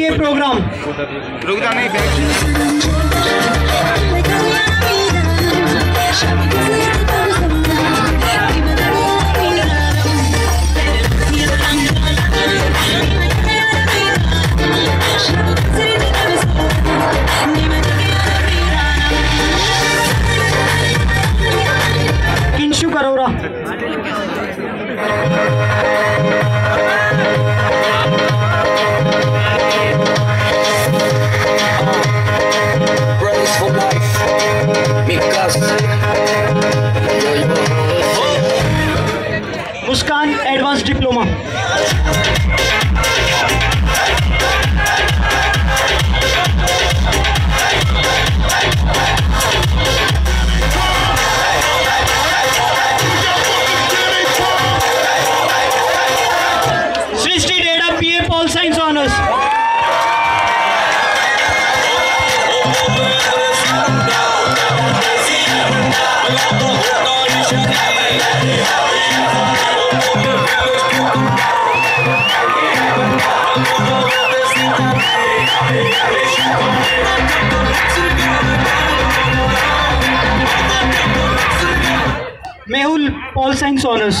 ये प्रोग्राम रुक जाने किंशु करोरा Mikas Muskan Advanced Diploma All Science Honors. Mehul Paul Sang us.